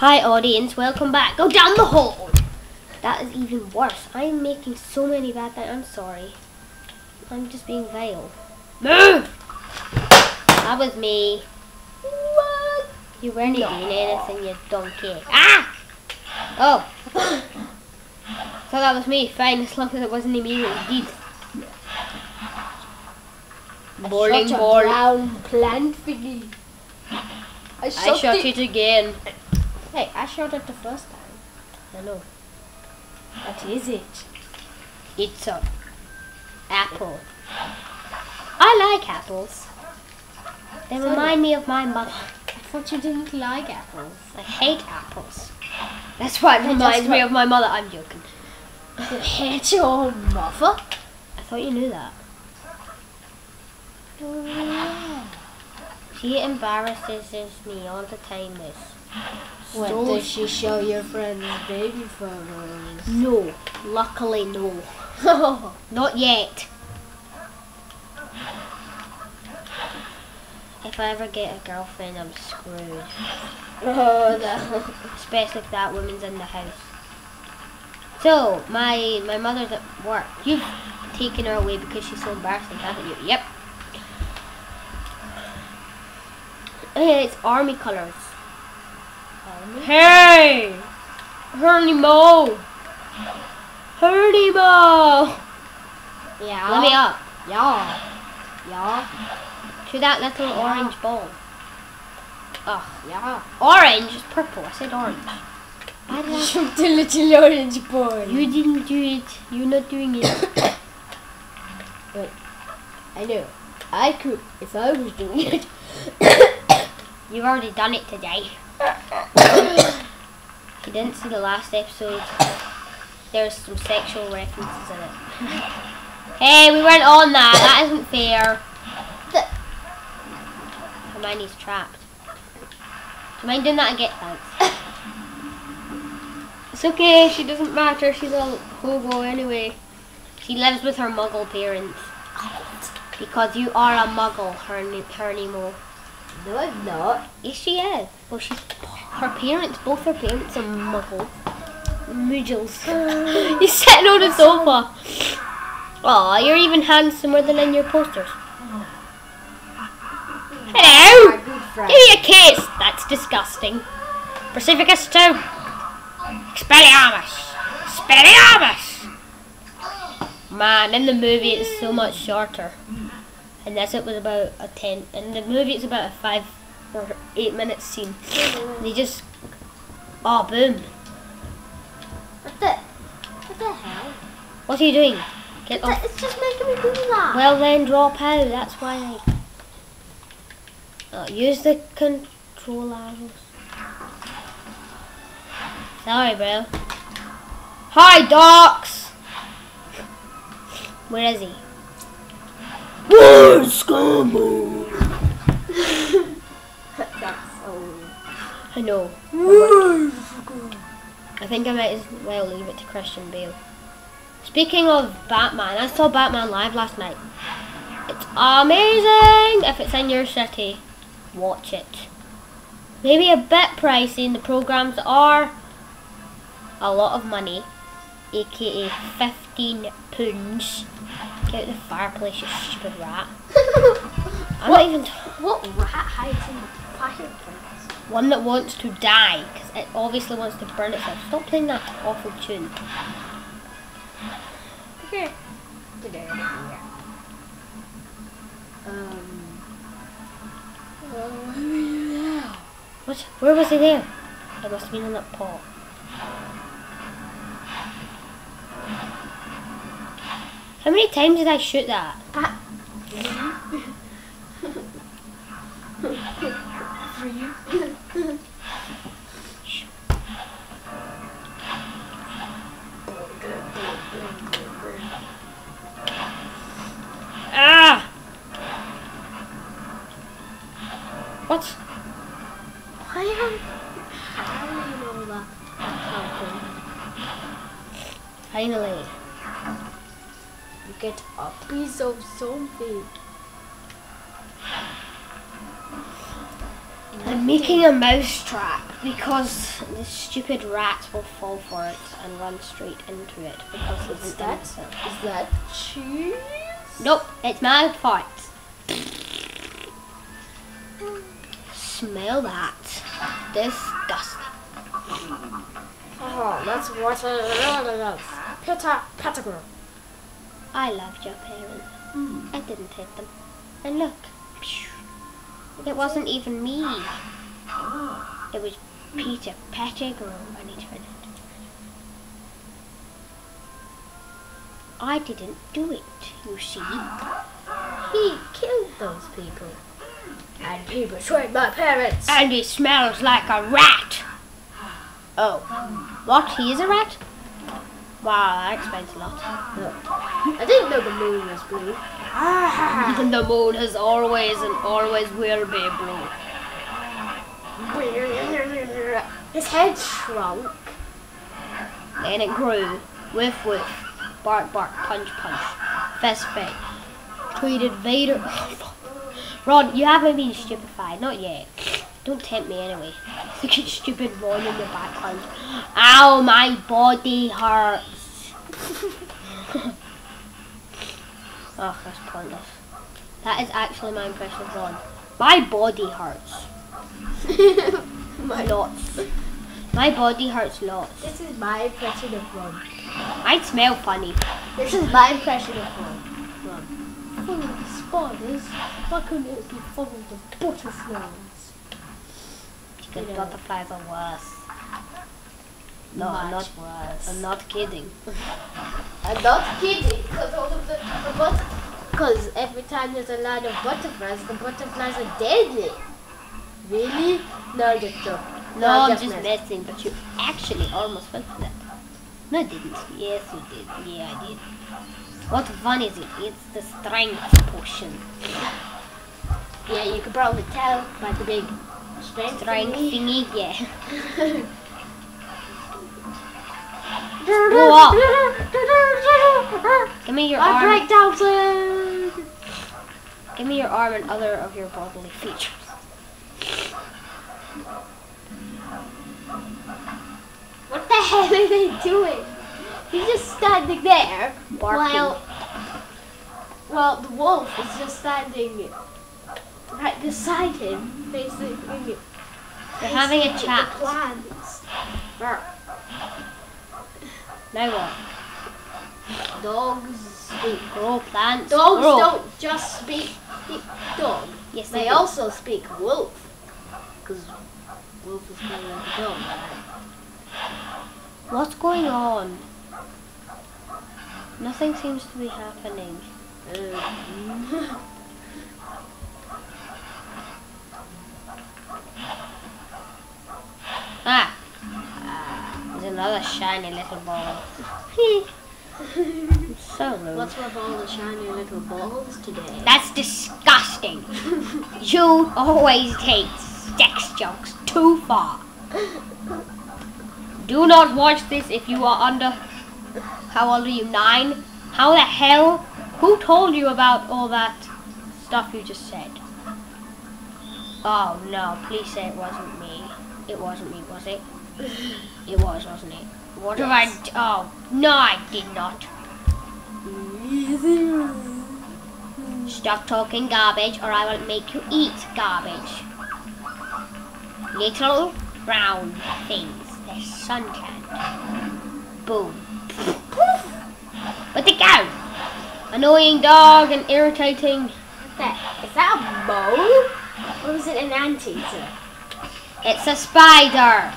Hi audience, welcome back. Go down the hole! That is even worse. I am making so many bad things. I'm sorry. I'm just being vile. Move! That was me. What? You weren't doing anything, you donkey. Ah! Oh. so that was me. Fine, as long as it wasn't me who did. Bowling ball. brown plant thingy. I I shot, shot it. it again. Hey, I shot it the first time. Hello. What is it? It's a apple. I like apples. They So remind me of my mother. I thought you didn't like apples. I hate apples. That's why it They reminds me of my mother. I'm joking. You hate your mother? I thought you knew that. Oh, yeah. She embarrasses me all the time, miss. When So does she show your friends baby photos? No. Luckily, no. Not yet. If I ever get a girlfriend, I'm screwed. oh no. Especially if that woman's in the house. So, my my mother's at work. You've taken her away because she's so embarrassing, haven't you? Yep. Hey, it's army colours. Hey! Hernimo! Hernimo! Yeah. Let me up. Yeah. Yeah. To that little orange ball. Ugh. Yeah. Orange is purple. I said orange. I did the little orange ball. You didn't do it. You're not doing it. Wait. I know. I could if I was doing it. You've already done it today. Didn't see the last episode, there's some sexual references in it. hey, we weren't on that. That isn't fair. Hermione's trapped. Do you mind doing that again? Thanks. It's okay. She doesn't matter. She's a hobo anyway. She lives with her muggle parents. Because you are a muggle, Herni- Hernimo. No, I'm not. Yes, she is. Well, she's her parents. Both her parents are muggle. Muggles. You're sitting on the sofa. Aw, you're even handsomer than in your posters. Oh. Hello. Good friend. Give me a kiss. That's disgusting. Pacificus 2. Expelliarmus. Expelliarmus. Man, in the movie it's so much shorter. And this it was about a 10. In the movie it's about a 5 or 8 minute scene. They just... Oh, boom. What the? What the hell? What are you doing? Get What off. the- It's just making me do that. Well then, drop out. That's why I... Oh, use the control arrows. Sorry, bro. Hi, Docs! Where is he? Where's Scumbo? I know. I think I might as well leave it to Christian Bale. Speaking of Batman, I saw Batman live last night. It's amazing! If it's in your city, watch it. Maybe a bit pricey, and the programs are a lot of money, aka 15 pounds. Get out the fireplace, you stupid rat. I'm not even. What rat hides in the fireplace? One that wants to die, because it obviously wants to burn itself. Stop playing that awful tune. Okay. Today. Um. What? Where was he there? It must have been in that pot. How many times did I shoot that? Ah. Ah! What? Why am you know that happened? Finally. You get a piece of something. I'm making a mouse trap because the stupid rats will fall for it and run straight into it because it's that- innocent. Is that cheese? Nope, it's my fault. Smell that. Disgusting. Oh, that's what I really. Peter Pettigrew. I loved your parents. I didn't hit them. And look. It wasn't even me. It was Peter Pettigrew. I need to. I didn't do it, you see. He killed those people. And he betrayed my parents. And he smells like a rat. Oh. What? He is a rat? Wow, that explains a lot. No. I didn't know the moon was blue. Ah. Even the moon has always and always will be blue. His head shrunk. Then it grew. Whiff whiff. Bark bark. Punch punch. Fist fight. Tweeted Vader. Oh, Ron, you haven't been stupefied. Not yet. Don't tempt me anyway. Look at stupid Ron in the background. Ow, my body hurts. oh, that's pointless. That is actually my impression of Ron. My body hurts. my, Lots. My body hurts lots. this is my impression of Ron. I smell funny. This is my impression of Ron. Ron. Full of spiders. Why couldn't it be full of butterflies? Because Yeah. butterflies are worse. No, I'm not. Much worse. I'm not kidding. I'm not kidding, because all of the, the because every time there's a line of butterflies, the butterflies are deadly. Really? No, just joke. No, I'm just messing. messing, but you actually almost fell for that. No, I didn't. Yes, you did. Yeah, I did. What fun is it? It's the strength potion. Yeah, you could probably tell by the big strength. Strength thingy. thingy, yeah. Give me your I arm. break down Give me your arm and other of your bodily features. What the hell are they doing? He's just standing there Barking. while well the wolf is just standing right beside him, facing They're having a the chat. plants. Now what? Dogs speak. Grow plants. Dogs grow. don't just speak speak dog. Yes, They do. also speak wolf. Because wolf is kind of like a dog? What's going on? Nothing seems to be happening. Uh, another shiny little ball. so rude. What's with all the shiny little balls today? That's disgusting. you always take sex jokes too far. Do not watch this if you are under. How old are you? Nine? How the hell? Who told you about all that stuff you just said? Oh no, please say it wasn't me. It wasn't me, was it? It was, wasn't it? What have I. Oh, no, I did not. Stop talking garbage or I will make you eat garbage. Little brown things. They're suntanned. Boom. But they go! Annoying dog and irritating. Is that a mole? Or is it an anteater? It's a spider.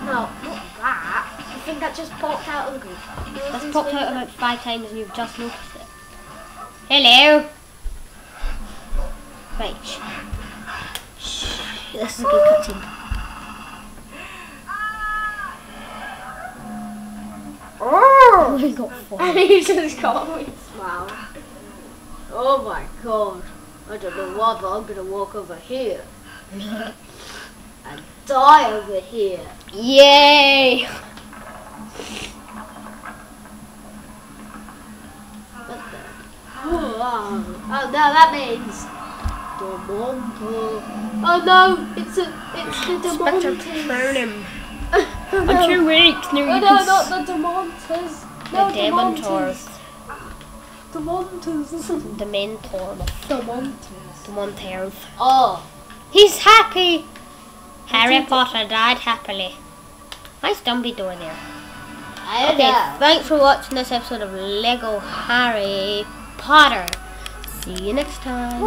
No, not that. I think that just popped out of the group. That's popped out about five times and you've just noticed it. Hello. Right. Shh. Shh. This is a good cutscene. Oh! We got four. And he just got me smile. Oh my god. I don't know what, but I'm gonna walk over here. die over here. Yay! What the? Oh, wow. oh no, that means Demonto. Oh no, it's a, it's the Demontes. Oh no, two weeks, no, oh, no, not the Demontes. the No, Dementors. Demontes. The mentor. Demontes. The Monters. Oh. He's happy. Harry Potter died happily. Nice Dumbledore there. I don't Okay, know. thanks for watching this episode of Lego Harry Potter. See you next time.